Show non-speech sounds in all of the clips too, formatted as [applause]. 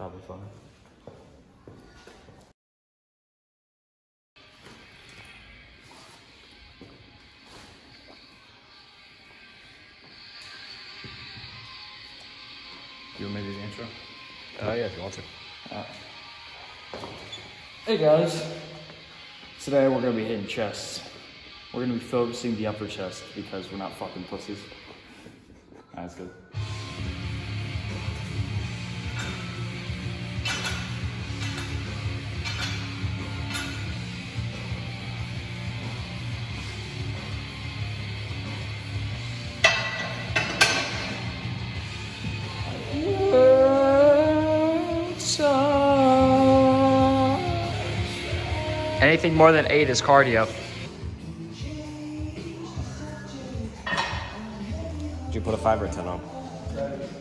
Probably fine. You want me to do the intro? Oh yeah, if you want to. Hey guys. Today we're gonna be hitting chests. We're gonna be focusing the upper chest because we're not fucking pussies. That's good. Anything more than eight is cardio. Did you put a five or a ten on?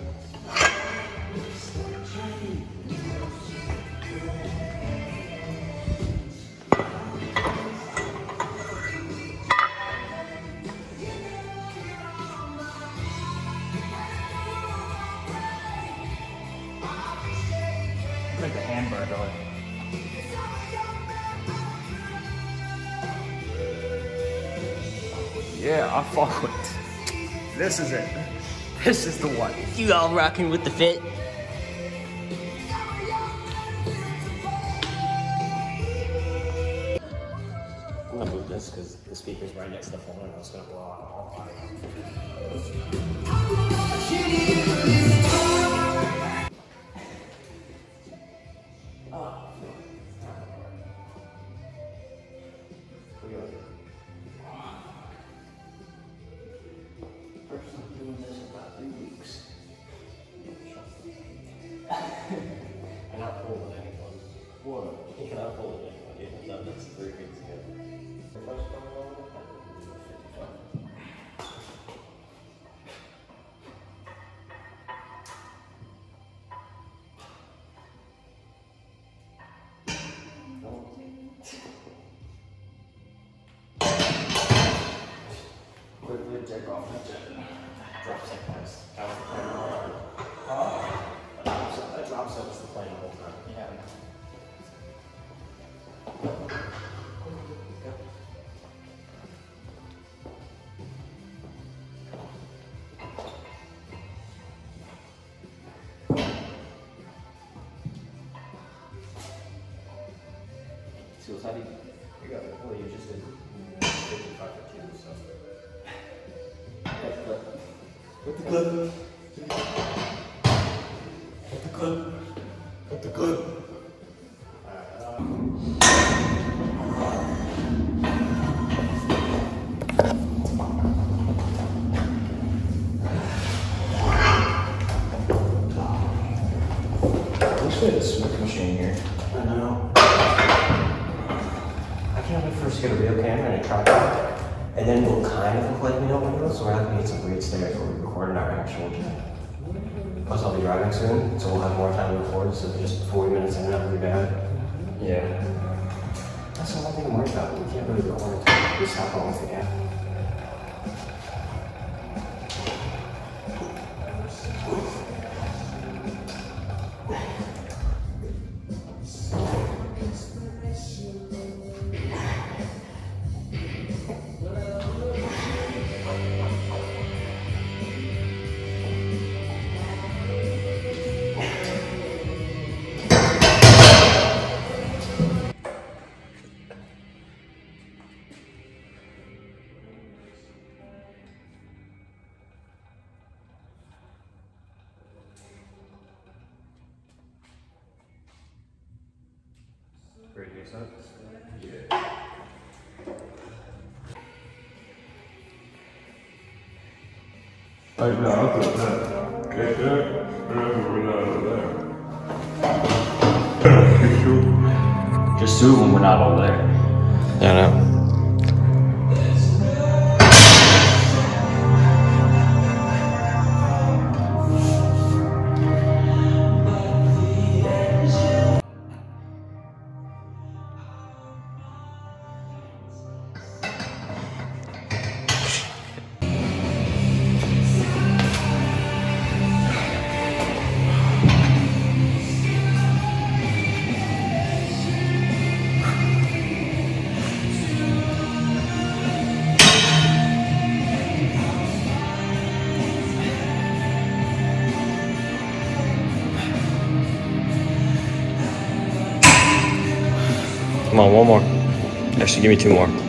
Yeah, I fuck with. This is it. This is the one. You all rocking with the fit? Three weeks. I'm not fooling anyone. What? You're not fooling anyone. You have done this three weeks ago. The first time I went, I did 55. Quickly take off the jet. Drop set guys. That was the plan all along. That drop set- drop set was the plan the whole time. Yeah. Heavy? You got it. Well, you just did mm, 55 for two, so. With the clip. With the clip. With the clip. Recording our actual jet. Plus, I'll be driving soon, so we'll have more time to record, so just 40 minutes in and out will be bad. Yeah. That's the only thing I'm worried about. We can't really record until we stop going again. Like, no, I thought that. Get that? Remember we're not over there. Just two of them were not over there. I know. Actually, give me two more.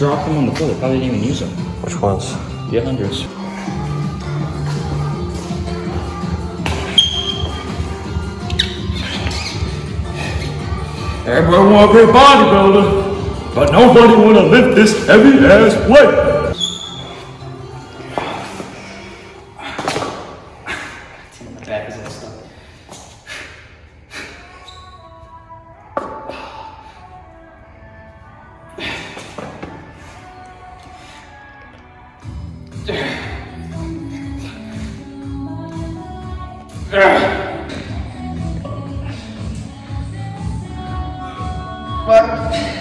Dropped them on the floor. They probably didn't even use them. Which ones? The hundreds. Everyone want to be a bodybuilder, but nobody want to lift this heavy ass weight. up.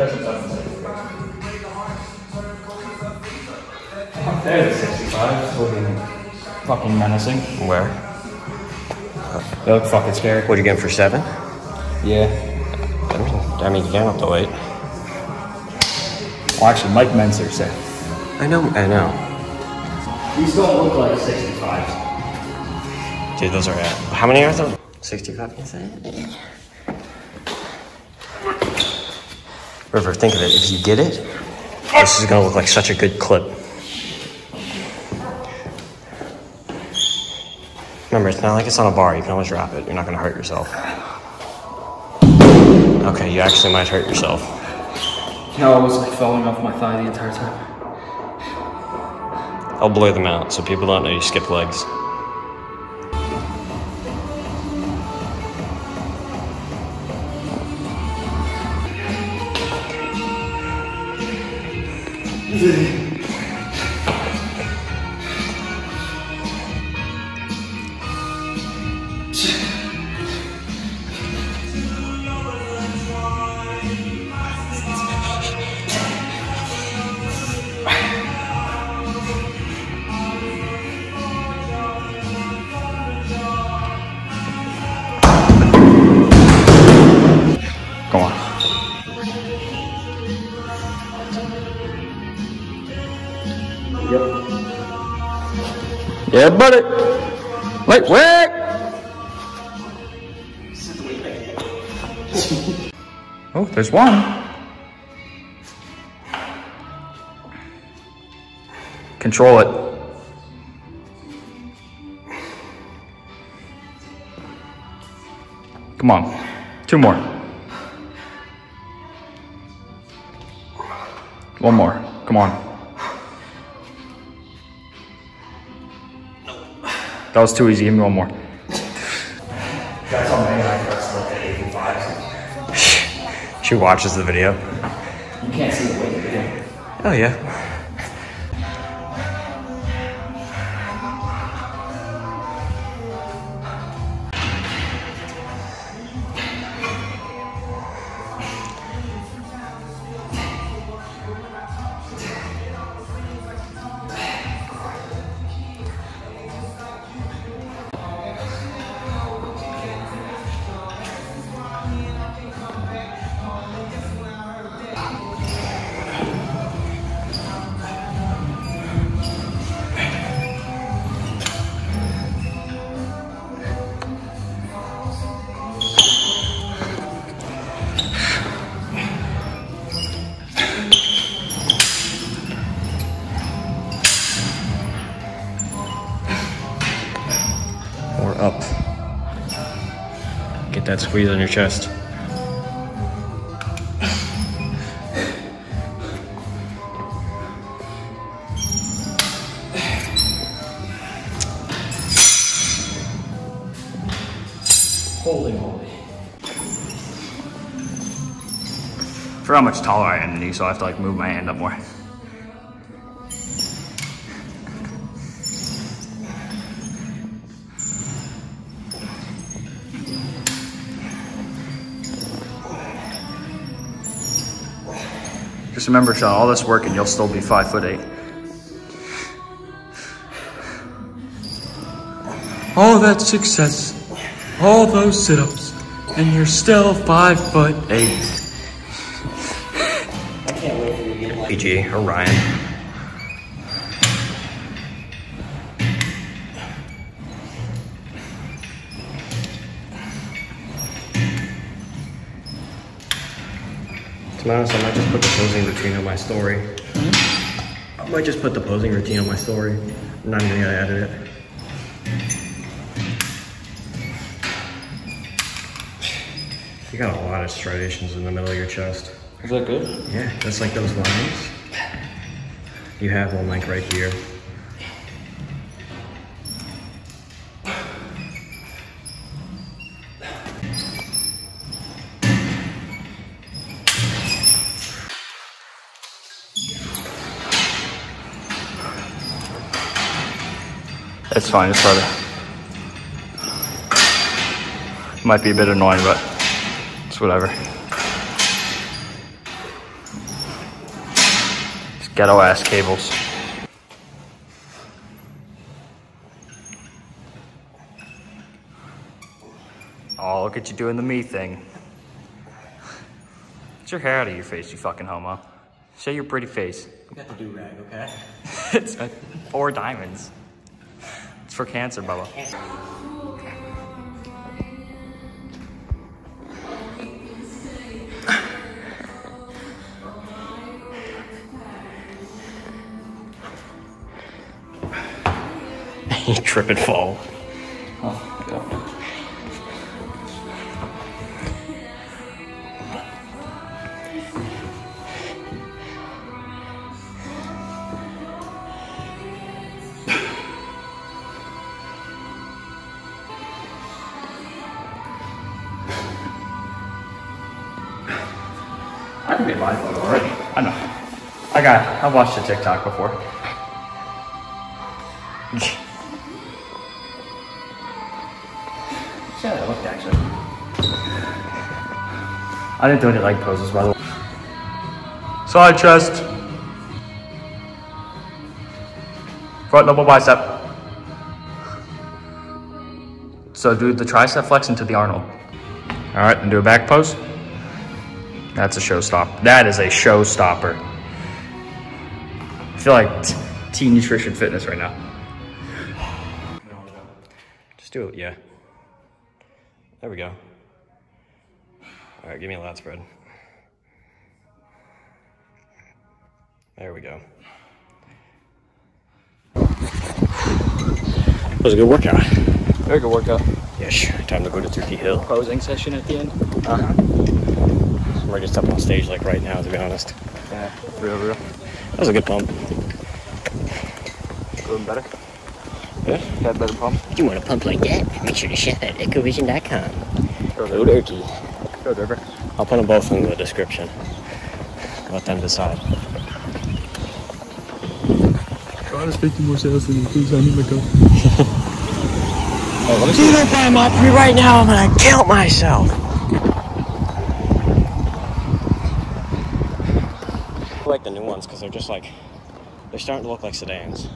There's a 65. Fucking menacing. Where? They look fucking scary. What are you getting for seven? Yeah. I mean, I mean, you can't have to wait. Well, actually, Mike Mentzer said. I know, I know. These don't look like 65s. Dude, those are at. How many are those? 65, you say? River, think of it. If you get it, this is gonna look like such a good clip. Remember, it's not like it's on a bar. You can always drop it. You're not gonna hurt yourself. Okay, you actually might hurt yourself. No, I was like falling off my thigh the entire time. I'll blur them out so people don't know you skip legs. Go Buddy. Wait, wait. oh, there's one. Control it. Come on. Two more. One more. Come on. That was too easy. Give me one more. That's on me. I press look at 85. She watches the video. You can't see the weight, video. Oh, yeah. Squeeze on your chest. Holy moly. For how much taller I am than you, so I have to like move my hand up more. Just remember, Sean, all this work and you'll still be five foot eight. All that success, all those sit ups, and you're still five foot eight. I can't wait for you to get PG or Ryan. To be honest, I might just put the posing routine on my story. I might just put the posing routine on my story. I'm not even gonna edit it. You got a lot of striations in the middle of your chest. Is that good? Yeah, that's like those lines. You have one like right here. It's fine, it's harder. Might be a bit annoying, but it's whatever. It's ghetto ass cables. Oh, look at you doing the me thing. Get your hair out of your face, you fucking homo. Show your pretty face. You got the do rag, okay? [laughs] it's four diamonds. It's for cancer, Bubba. [laughs] you trip and fall. I be blindfolded already. I know. I got. I watched a TikTok before. Yeah, that looked actually. I didn't do any leg poses by the way. Side chest. Front double bicep. So do the tricep flex into the Arnold. All right, and do a back pose. That's a showstopper. That is a showstopper. I feel like t- Teen Nutrition Fitness right now. Just do it, yeah. There we go. All right, give me a lat spread. There we go. That was a good workout. Very good workout. Yes, time to go to Turkey Hill. Posing session at the end. I'm ready just step on stage like right now, to be honest. Yeah, real, real. That was a good pump. Doing better. Yeah. Got better pump. You want a pump like that? Make sure to shop at ecovision.com. Go Go dirty. Go Diver. I'll put them both in the description. Let them decide. Try to speak to more sales than you, please. I need my coat. If you don't buy my pre right now, I'm gonna kill myself. Like the new ones because they're just like they're starting to look like sedans.